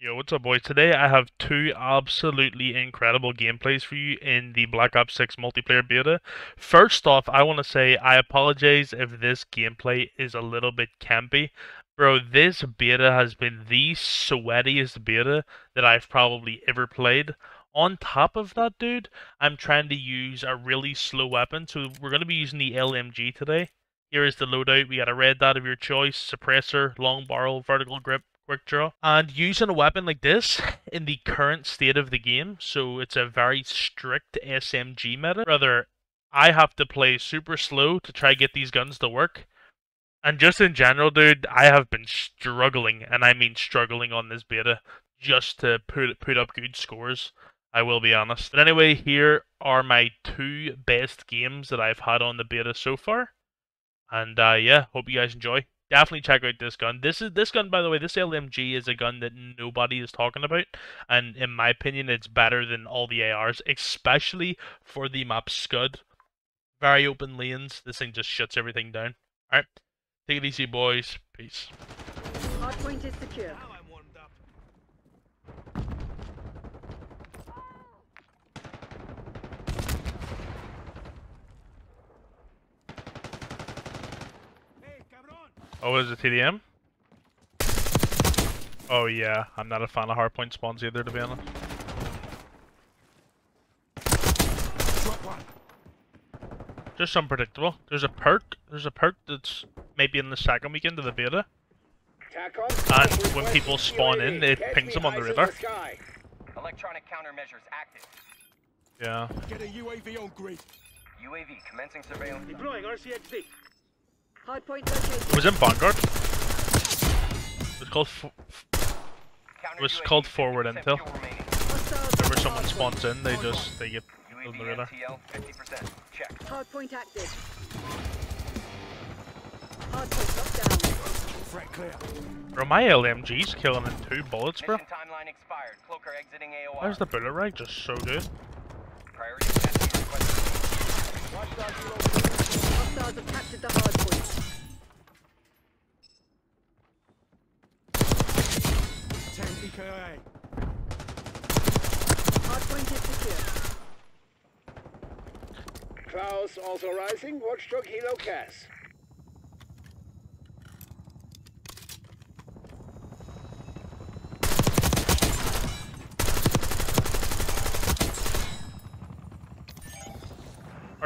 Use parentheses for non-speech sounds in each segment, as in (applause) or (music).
Yo, what's up, boys? Today I have two absolutely incredible gameplays for you in the Black Ops 6 multiplayer beta. First off, I want to say I apologize if this gameplay is a little bit campy. Bro, this beta has been the sweatiest beta that I've probably ever played. On top of that, dude, I'm trying to use a really slow weapon, so we're going to be using the LMG today. Here is the loadout. We got a red dot of your choice, suppressor, long barrel, vertical grip, quick draw. And using a weapon like this in the current state of the game, so it's a very strict SMG meta. Rather, I have to play super slow to try get these guns to work. And just in general, dude, I have been struggling, and I mean struggling on this beta, just to put put up good scores. I will be honest. But anyway, here are my two best games that I've had on the beta so far. And uh, yeah, hope you guys enjoy definitely check out this gun. This is this gun, by the way. This LMG is a gun that nobody is talking about, and in my opinion, it's better than all the ARs, especially for the map Scud. Very open lanes. This thing just shuts everything down. All right, take it easy, boys. Peace. Is secure. Oh, is it TDM? Oh yeah, I'm not a fan of hardpoint spawns either, to be honest. Just unpredictable. There's a perk. There's a perk that's maybe in the second weekend of the beta. And when people spawn in, it pings them on the radar. Electronic countermeasures active. Yeah. Get a UAV on grid. UAV commencing surveillance. Deploying RCXD. Hardpoint It located. was in Vanguard. It was called. Fo- Counter was called forward intel. fuel remaining. Hostiles whenever someone spawns in, they just they get on the radar. NTL 50%. Check. Hardpoint active. Hardpoint locked down. Threat clear. Bro, my LMG's killing in two bullets, bro. Mission timeline expired. Cloaker exiting AOR. Why is the bullet rate just so good? Priority testing requested. Hostiles have captured the hardpoint. 10 EKIA. Hardpoint is secure. Klaus also rising. Watchdog Helo Cass.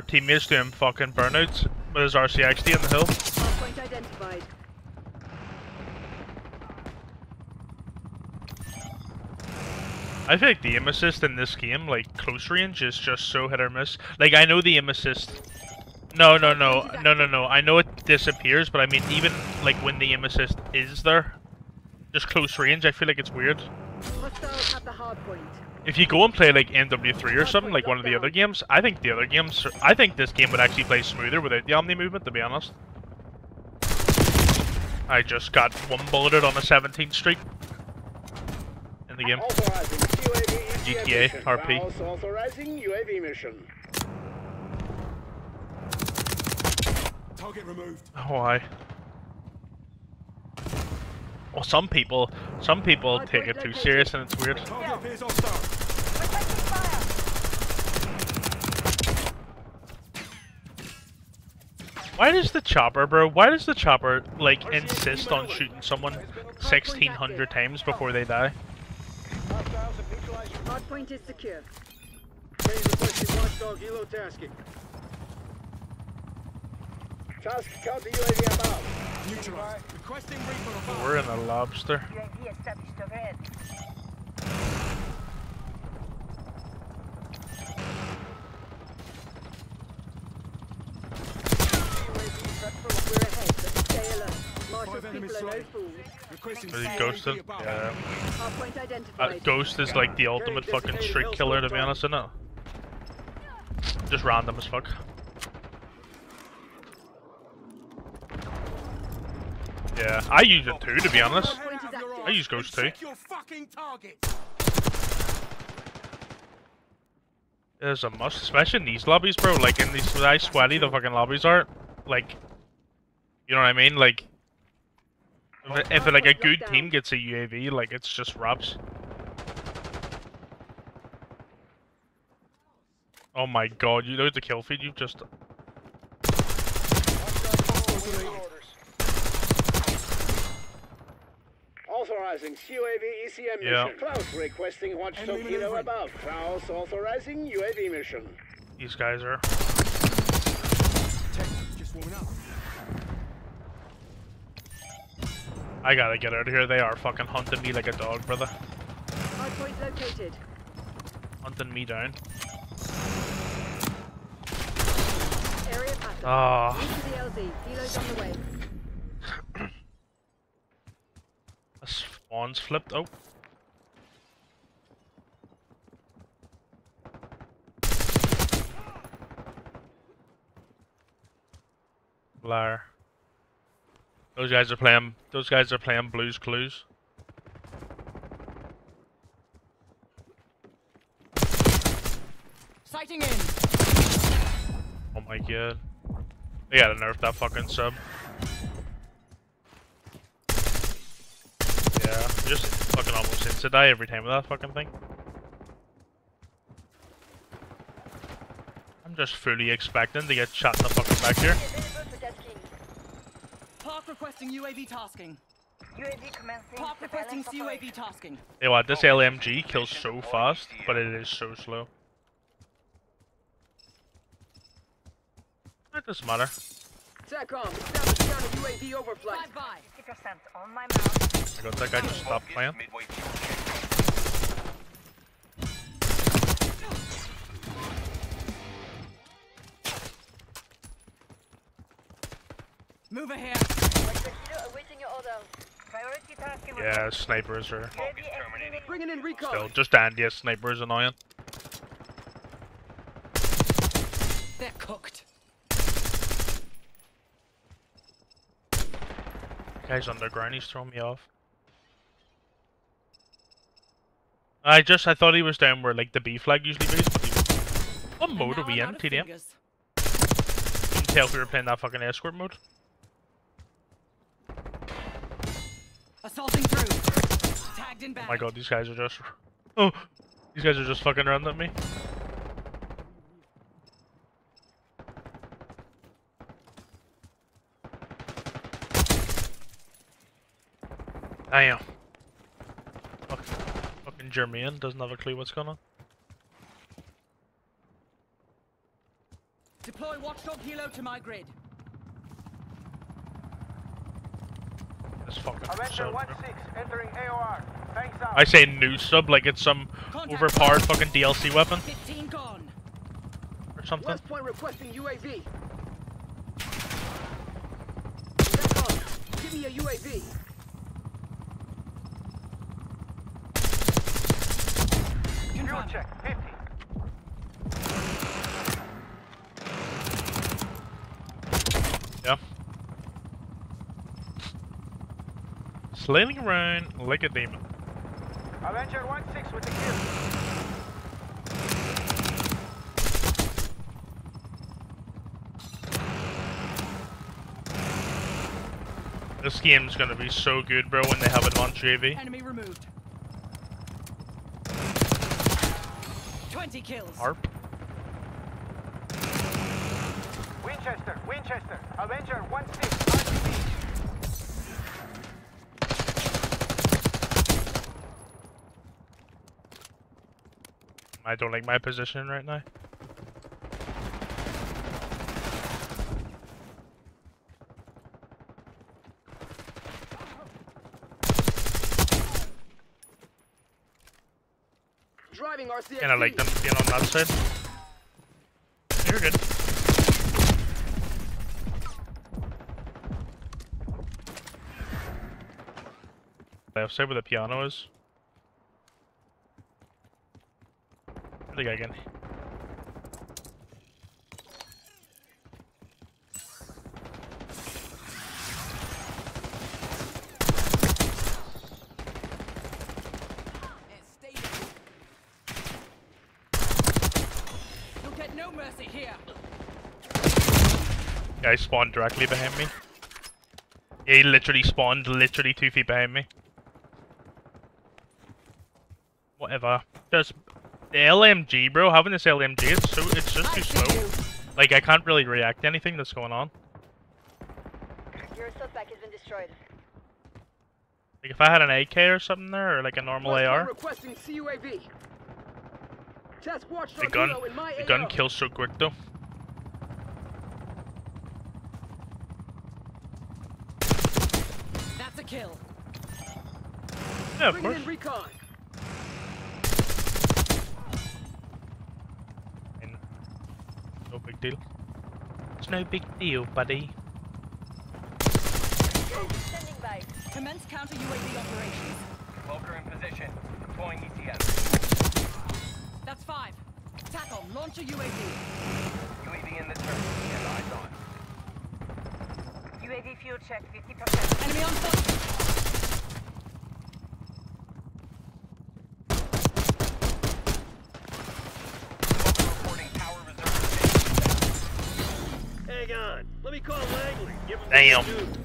Our teammates doing fucking burnouts with his RCXD on the hill. Hardpoint identified. I feel like the aim assist in this game, like close range, is just so hit or miss. Like I know the aim assist. No, no, no, no, no, no. I know it disappears, but I mean even like when the aim assist is there, just close range, I feel like it's weird. Hostiles have the hardpoint. If you go and play like MW3 or something, like one of the other games, I think the other games, I think this game would actually play smoother without the Omni movement, to be honest. I just got one bulleted on a 17th streak in the game. GTA. RP. Target removed. Why? Well, some people, some people take it too serious and it's weird. Target appears hostile. Why does the chopper, bro? Why does the chopper like insist on shooting someone 1600 times before they die? Hostiles have Hardpoint is secure. Change requested Watchdog Helo tasking. Task counter UAV above. Neutralized. Requesting recon above. We're in a lobster. UAV established overhead. Are no slain. fools. Requesting Is he UAV ghosted? Yeah. Uh. Ghost is like the ultimate fucking streak killer, to be honest, isn't it? Just random as fuck. Yeah, I use it too, to be honest. Hardpoint is active. I use Ghost too. Check your fucking target. It's a must, especially in these lobbies, bro. Like in these nice sweaty the fucking lobbies are. Like, you know what I mean? Like, If, if like a good team gets a UAV, like it's just wraps. Oh my god, you know the kill feed you've just Authorizing UAV ECM Yeah. mission. Klaus requesting watchdog Enemy helo above. Klaus authorizing UAV mission. these guys are. Tech, just warming up. I gotta get out of here. They are fucking hunting me like a dog, brother. Hardpoint located. Hunting me down. Area pattern. Ah, Into the on the way. (coughs) the spawn's flipped. Oh, Liar. Those guys are playing. Those guys are playing Blues Clues. Sighting in. Oh my god. They gotta nerf that fucking sub. Yeah, just fucking almost insta die every time with that fucking thing. I'm just fully expecting to get shot in the fucking back here. Park requesting UAV tasking. UAV commencing. Park requesting UAV tasking. Hey what, this LMG kills so fast, but it is so slow. It doesn't matter. TACOM. Establish counter UAV overflight. Fly by. 50% on my mount. I got that guy just stopped playing. Move ahead. awaiting your order. Priority tasking. Yeah, snipers are Bringing in recon. still just Andy as snipers annoying. They're cooked. Guy's underground, he's throwing me off. I just, I thought he was down where like the B flag usually is, but he was... What mode are we in, of TDM? fingers. Couldn't tell if we were playing that fucking escort mode. Assaulting through. Tagged in Oh my god, these guys are just... Oh! These guys are just fucking around at me. Damn. Fuck. Fucking Jermaine doesn't have a clue what's going on. Deploy watchdog helo to my grid. Fucking Avenger sub, 1-6 entering AOR. Thanks out. I say new sub like it's some Contact overpowered fucking DLC weapon 15 gone. or something. West point requesting UAV. Give me a UAV. Confirm. check 50. Yeah. Slailing around like a demon. Avenger 1-6 with the kill. This game's gonna be so good, bro, when they have advanced UAV. Enemy removed. 20 kills. Harp. Winchester, Winchester. Avenger 1-6 I don't like my position right now. Driving RCXD. And I like them being on that side. You're good. Left side where the piano is. Where'd the guy get? You'll get no mercy here. Guy spawned directly behind me. He literally spawned literally two feet behind me. Whatever. Just the LMG, bro. Having this LMG, it's so it's just too slow. Like I can't really react to anything that's going on. Your assault pack has been destroyed. Like if I had an AK or something there, or like a normal AR, requesting CUAV. Sasquatch the gun, in my the gun kills so quick though. That's a kill. Yeah, of Bringing course. in recon. And No big deal. It's no big deal, buddy. Commence counter UAV operations. Volker in position. Deploying ETS. That's five. Tackle. Launch a UAV. UAV in the turret. And eyes on. UAV fuel check 50%. Enemy on foot. Damn.